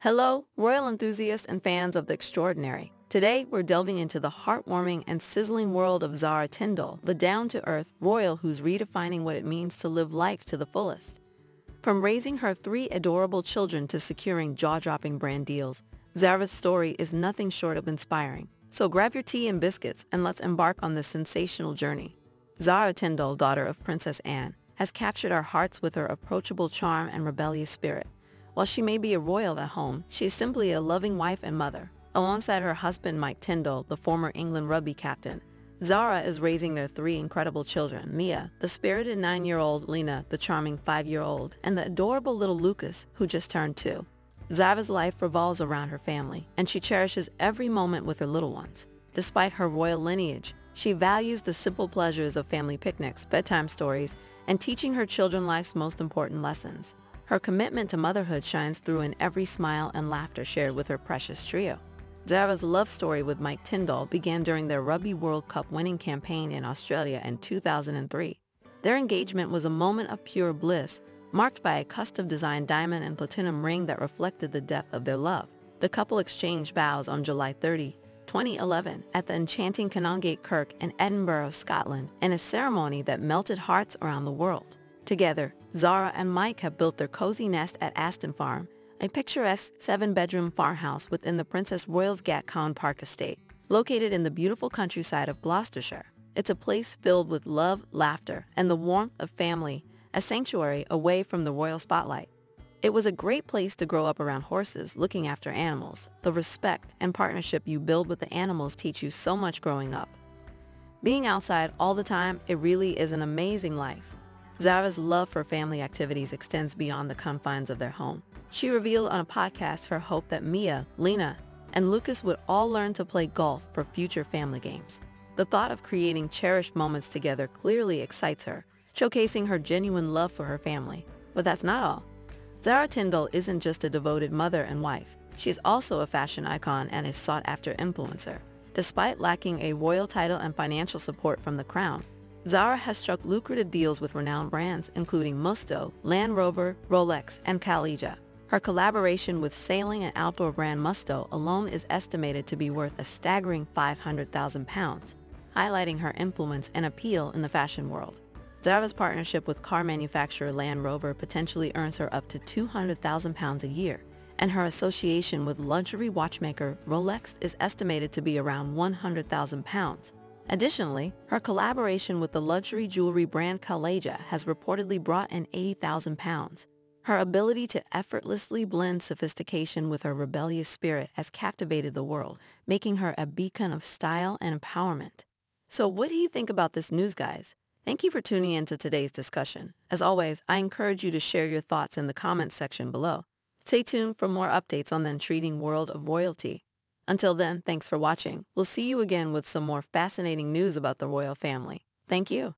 Hello, royal enthusiasts and fans of the extraordinary. Today, we're delving into the heartwarming and sizzling world of Zara Tindall, the down-to-earth royal who's redefining what it means to live life to the fullest. From raising her three adorable children to securing jaw-dropping brand deals, Zara's story is nothing short of inspiring. So grab your tea and biscuits and let's embark on this sensational journey. Zara Tindall, daughter of Princess Anne, has captured our hearts with her approachable charm and rebellious spirit. While she may be a royal at home, she is simply a loving wife and mother. Alongside her husband Mike Tindall, the former England rugby captain, Zara is raising their three incredible children, Mia, the spirited nine-year-old, Lena, the charming five-year-old, and the adorable little Lucas, who just turned two. Zara's life revolves around her family, and she cherishes every moment with her little ones. Despite her royal lineage, she values the simple pleasures of family picnics, bedtime stories, and teaching her children life's most important lessons. Her commitment to motherhood shines through in every smile and laughter shared with her precious trio. Zara's love story with Mike Tindall began during their Rugby World Cup winning campaign in Australia in 2003. Their engagement was a moment of pure bliss, marked by a custom-designed diamond and platinum ring that reflected the depth of their love. The couple exchanged vows on July 30, 2011 at the enchanting Canongate Kirk in Edinburgh, Scotland, in a ceremony that melted hearts around the world. Together, Zara and Mike have built their cozy nest at Aston Farm, a picturesque seven-bedroom farmhouse within the Princess Royals Gatcombe Park estate, located in the beautiful countryside of Gloucestershire. It's a place filled with love, laughter, and the warmth of family, a sanctuary away from the royal spotlight. It was a great place to grow up around horses, looking after animals. The respect and partnership you build with the animals teach you so much growing up. Being outside all the time, it really is an amazing life. Zara's love for family activities extends beyond the confines of their home. She revealed on a podcast her hope that Mia, Lena, and Lucas would all learn to play golf for future family games. The thought of creating cherished moments together clearly excites her, showcasing her genuine love for her family. But that's not all. Zara Tindall isn't just a devoted mother and wife. She's also a fashion icon and a sought-after influencer. Despite lacking a royal title and financial support from the crown, Zara has struck lucrative deals with renowned brands including Musto, Land Rover, Rolex, and Calija. Her collaboration with sailing and outdoor brand Musto alone is estimated to be worth a staggering 500,000 pounds, highlighting her influence and appeal in the fashion world. Zara's partnership with car manufacturer Land Rover potentially earns her up to 200,000 pounds a year, and her association with luxury watchmaker Rolex is estimated to be around 100,000 pounds, Additionally, her collaboration with the luxury jewelry brand Calija has reportedly brought in 80,000 pounds. Her ability to effortlessly blend sophistication with her rebellious spirit has captivated the world, making her a beacon of style and empowerment. So what do you think about this news, guys? Thank you for tuning in to today's discussion. As always, I encourage you to share your thoughts in the comments section below. Stay tuned for more updates on the intriguing world of royalty. Until then, thanks for watching. We'll see you again with some more fascinating news about the royal family. Thank you.